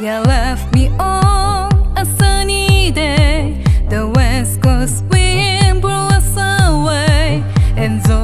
You left me on a sunny day. The west coast wind blew us away, and so.